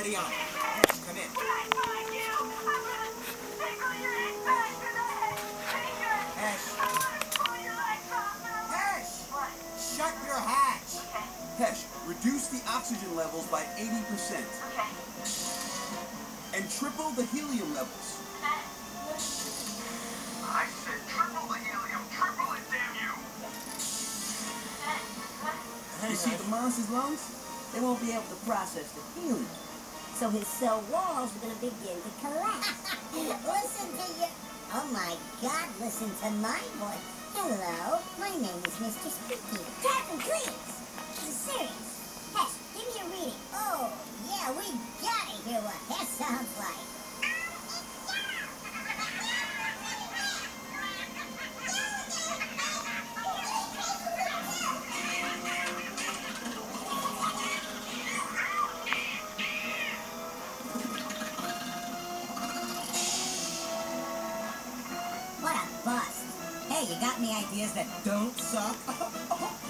already on it. Come in. Hesh. Hesh! Shut your hatch! Hesh, reduce the oxygen levels by 80% Okay. and triple the helium levels. I said triple the helium. Triple it, damn you. You see the monster's lungs? They won't be able to process the helium. So his cell walls are going to begin to collapse. listen to you. Oh my God, listen to my voice. Hello, my name is Mr. Spooky. Captain, please. I'm serious. Hess, give me a reading. Oh, yeah, we gotta hear what Hess sounds like. got any ideas that don't suck?